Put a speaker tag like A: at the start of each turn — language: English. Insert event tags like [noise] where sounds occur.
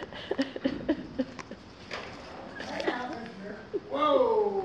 A: [laughs]
B: Whoa!